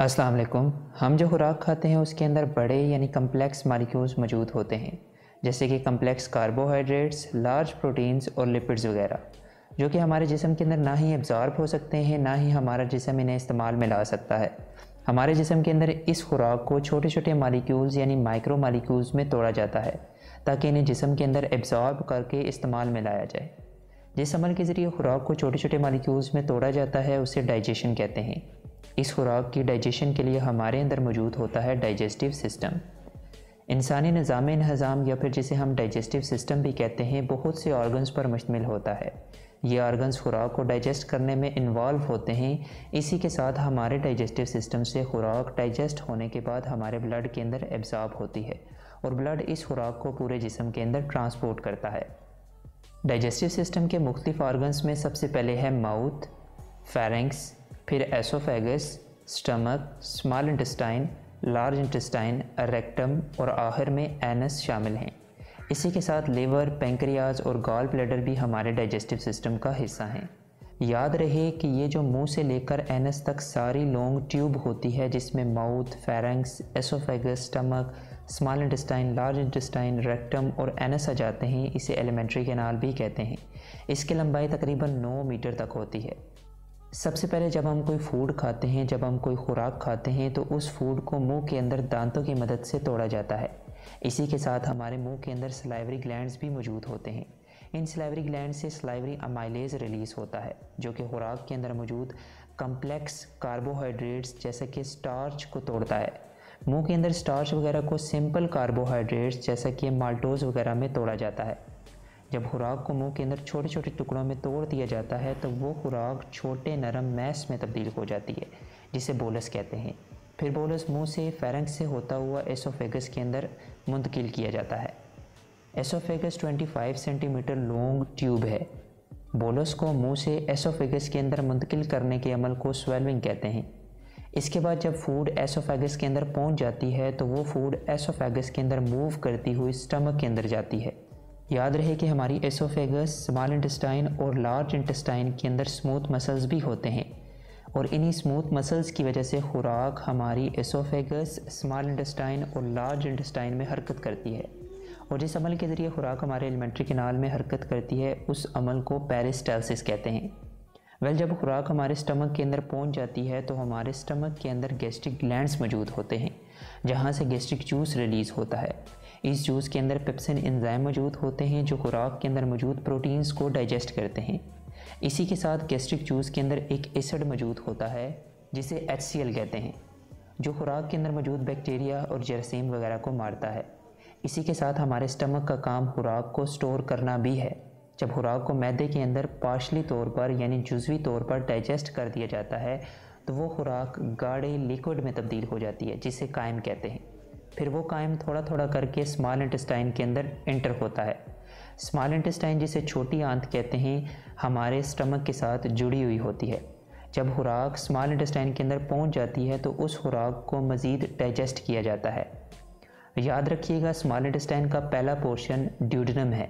अस्सलाम वालेकुम हम जो खुराक खाते हैं, उसके अंदर बड़े यानी कम्प्लेक्स मालिक्यूल्स मौजूद होते हैं, जैसे कि कम्प्लेक्स कार्बोहाइड्रेट्स लार्ज प्रोटीन्स और लिपिड्स वगैरह, जो कि हमारे जिसम के अंदर ना ही एब्ज़ॉर्ब हो सकते हैं, ना ही हमारा जिसम इन्हें इस्तेमाल में ला सकता है। हमारे जिसम के अंदर इस खुराक को छोटे छोटे मालिक्यूल्स यानी माइक्रो मालिक्यूल्स में तोड़ा जाता है, ताकि इन्हें जिसम के अंदर एब्ज़ॉर्ब करके इस्तेमाल में लाया जाए। जिस अमल के ज़रिए खुराक को छोटे छोटे मालिक्यूल्स में तोड़ा जाता है, उसे डाइजेशन कहते हैं। इस खुराक की डाइजेशन के लिए हमारे अंदर मौजूद होता है डाइजेस्टिव सिस्टम इंसानी निज़ाम नज़ाम या फिर जिसे हम डाइजेस्टिव सिस्टम भी कहते हैं, बहुत से ऑर्गन्स पर मुश्तमिल होता है। ये ऑर्गन्स खुराक को डाइजेस्ट करने में इन्वॉल्व होते हैं। इसी के साथ हमारे डाइजेस्टिव सिस्टम से खुराक डाइजेस्ट होने के बाद हमारे ब्लड के अंदर एब्जॉर्ब होती है और ब्लड इस खुराक को पूरे जिसम के अंदर ट्रांसपोर्ट करता है। डाइजेस्टिव सिस्टम के मुख्तलिफ़ ऑर्गन्स में सबसे पहले है माउथ फेरेंक्स फिर oesophagus, stomach, small intestine, large intestine, rectum और आखिर में एनस शामिल हैं। इसी के साथ लीवर, पेंक्रियाज और गॉल ब्लैडर भी हमारे डाइजेस्टिव सिस्टम का हिस्सा हैं। याद रहे कि ये जो मुँह से लेकर एनस तक सारी लॉन्ग ट्यूब होती है, जिसमें mouth pharynx oesophagus stomach small intestine large intestine rectum और एनस आ जाते हैं, इसे एलिमेंट्री कैनाल भी कहते हैं। इसकी लंबाई तकरीबन 9 मीटर तक होती है। सबसे पहले जब हम कोई फ़ूड खाते हैं, जब हम कोई खुराक खाते हैं तो उस फ़ूड को मुँह के अंदर दांतों की मदद से तोड़ा जाता है। इसी के साथ हमारे मुँह के अंदर स्लाइवरी ग्लैंड्स भी मौजूद होते हैं। इन स्लाइवरी ग्लैंड से स्लाइवरी अमाइलेज रिलीज़ होता है, जो कि खुराक के अंदर मौजूद कम्प्लेक्स कार्बोहाइड्रेट्स जैसे कि स्टार्च को तोड़ता है। मुँह के अंदर स्टार्च वगैरह को सिंपल कार्बोहाइड्रेट्स जैसा कि माल्टोज़ वगैरह में तोड़ा जाता है। जब खुराक को मुँह के अंदर छोटे छोटे टुकड़ों में तोड़ दिया जाता है तो वो खुराक छोटे नरम मैस में तब्दील हो जाती है, जिसे बोलस कहते हैं। फिर बोलस मुँह से फेरंग से होता हुआ एसोफेगस के अंदर मुंतकिल किया जाता है। एसोफेगस 25 सेंटीमीटर लॉन्ग ट्यूब है। बोलस को मुँह से एसोफेगस के अंदर मुंतकिल करने के अमल को स्वेलविंग कहते हैं। इसके बाद जब फ़ूड एसोफेगस के अंदर पहुँच जाती है तो वो फ़ूड एसोफेगस के अंदर मूव करती हुई स्टमक के अंदर जाती है। याद रहे कि हमारी एसोफेगस स्मॉल इंटेस्टाइन और लार्ज इंटेस्टाइन के अंदर स्मूथ मसल्स भी होते हैं। और इन्हीं स्मूथ मसल्स की वजह से खुराक हमारी एसोफेगस स्मॉल इंटेस्टाइन और लार्ज इंटेस्टाइन में हरकत करती है। और जिस अमल के ज़रिए खुराक हमारे एलिमेंट्री किनाल में हरकत करती है, उस अमल को पेरिस्टेल्सिस कहते हैं। वेल, जब खुराक हमारे स्टमक के अंदर पहुँच जाती है तो हमारे स्टमक के अंदर गैस्ट्रिक ग्लैंड्स मौजूद होते हैं, जहाँ से गैस्ट्रिक जूस रिलीज़ होता है। इस जूस के अंदर पेप्सिन एंजाइम मौजूद होते हैं, जो खुराक के अंदर मौजूद प्रोटीन्स को डाइजेस्ट करते हैं। इसी के साथ गैस्ट्रिक जूस के अंदर एक एसिड मौजूद होता है, जिसे एचसीएल कहते हैं, जो खुराक के अंदर मौजूद बैक्टीरिया और जरासीम वगैरह को मारता है। इसी के साथ हमारे स्टमक का काम खुराक को स्टोर करना भी है। जब खुराक को मैदे के अंदर पार्शली तौर पर, यानी जुजवी तौर पर डाइजेस्ट कर दिया जाता है तो वो खुराक गाढ़े लिक्विड में तब्दील हो जाती है, जिसे कायम कहते हैं। फिर वो कायम थोड़ा थोड़ा करके स्मॉल इंटेस्टाइन के अंदर इंटर होता है। स्मॉल इंटेस्टाइन जिसे छोटी आंत कहते हैं, हमारे स्टमक के साथ जुड़ी हुई होती है। जब खुराक स्मॉल इंटेस्टाइन के अंदर पहुँच जाती है तो उस खुराक को मज़ीद डाइजेस्ट किया जाता है। याद रखिएगा स्मॉल इंटेस्टाइन का पहला पोर्शन ड्यूडनम है।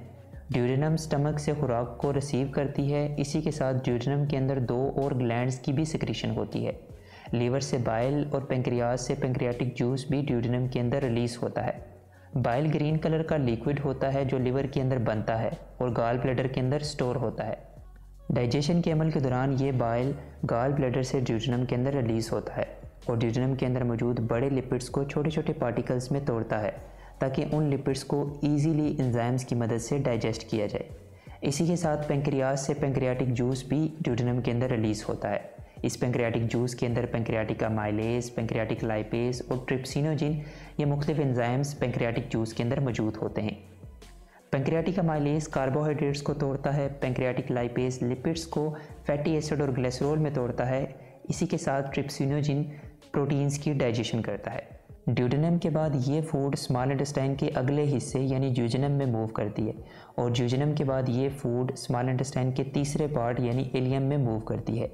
ड्यूडनम स्टमक से खुराक को रिसीव करती है। इसी के साथ ड्यूडनम के अंदर दो और ग्लैंड्स की भी सिक्रीशन होती है। लीवर से बाइल और पेंक्रियाज से पेंक्रियाटिक जूस भी ड्यूडिनम के अंदर रिलीज़ होता है। बाइल ग्रीन कलर का लिक्विड होता है जो लिवर के अंदर बनता है और गाल ब्लेडर के अंदर स्टोर होता है। डाइजेशन के अमल के दौरान ये बाइल गाल ब्लेडर से ड्यूजनम के अंदर रिलीज़ होता है और ड्यूजनम के अंदर मौजूद बड़े लिपिड्स को छोटे छोटे पार्टिकल्स में तोड़ता है ताकि उन लिपिड्स को ईजीली इंजाइम्स की मदद से डाइजेस्ट किया जाए। इसी के साथ पेंक्रियाज से पेंक्रियाटिक जूस भी ड्यूजनम के अंदर रिलीज़ होता है। इस पेंक्रियाटिक जूस के अंदर पेंक्रियाटिक अमाइलेज पेंक्रियाटिक लाइपेज और ट्रिप्सिनोजिन ये मुख्तफ एंजाइम्स पेंक्रियाटिक जूस के अंदर मौजूद होते हैं। पेंक्रियाटिक अमाइलेज कार्बोहाइड्रेट्स को तोड़ता है, पेंक्रियाटिक लाइपेज लिपिड्स को फैटी एसिड और ग्लेसरोल में तोड़ता है, इसी के साथ ट्रिप्सिनोजिन प्रोटीन्स की डाइजेशन करता है। ड्यूडनम के बाद ये फ़ूड स्मॉल इंटेस्टाइन के अगले हिस्से यानी ज्यूजनम में मूव करती है और ज्यूजनम के बाद ये फ़ूड स्मॉल इंटेस्टाइन के तीसरे पार्ट यानी एलियम में मूव करती है।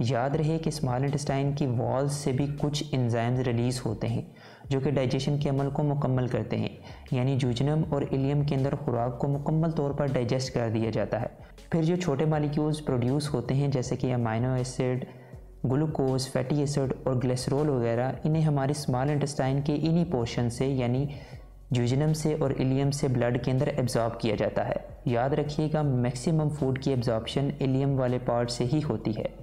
याद रहे कि स्मॉल इंटेस्टाइन की वॉल्स से भी कुछ इंजाइम्स रिलीज़ होते हैं, जो कि डाइजेशन के अमल को मुकम्मल करते हैं। यानी जूजनम और इलियम के अंदर खुराक को मुकम्मल तौर पर डाइजेस्ट कर दिया जाता है। फिर जो छोटे मालिक्यूल्स प्रोड्यूस होते हैं, जैसे कि amino acid glucose fatty acid और ग्लेसरोल वगैरह, इन्हें हमारे स्मॉल इंटेस्टाइन के इन्हीं पोर्शन से, यानी जूजनम से और इलियम से ब्लड के अंदर एब्जॉर्ब किया जाता है। याद रखिएगा मैक्सिमम फ़ूड की एब्जॉर्बशन इलियम वाले पार्ट से ही होती है।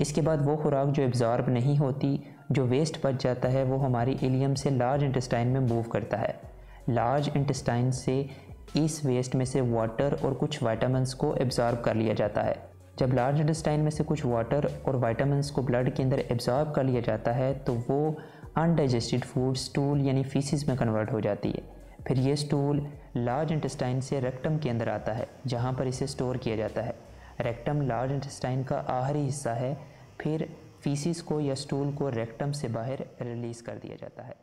इसके बाद वो खुराक जो एब्जॉर्ब नहीं होती, जो वेस्ट बच जाता है, वो हमारी इलियम से लार्ज इंटेस्टाइन में मूव करता है। लार्ज इंटेस्टाइन से इस वेस्ट में से वाटर और कुछ वाइटामस को एब्जॉर्ब कर लिया जाता है। जब लार्ज इंटेस्टाइन में से कुछ वाटर और वाइटामस को ब्लड के अंदर एब्जॉर्ब कर लिया जाता है तो वो अनडाइजेस्टेड फ़ूड स्टूल यानी फीसिस में कन्वर्ट हो जाती है। फिर ये स्टूल लार्ज इंटेस्टाइन से रेक्टम के अंदर आता है, जहाँ पर इसे स्टोर किया जाता है। रेक्टम लार्ज इंटेस्टाइन का आहरी हिस्सा है, फिर फीसिस को या स्टूल को रेक्टम से बाहर रिलीज़ कर दिया जाता है।